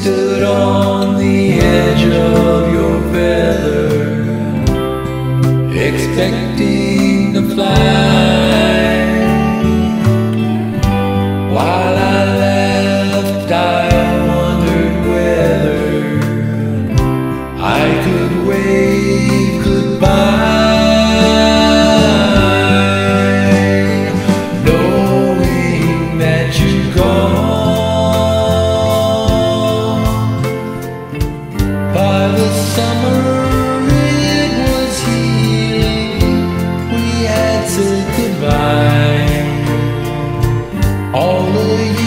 stood on the edge of your feather, expecting to fly. Why All the years.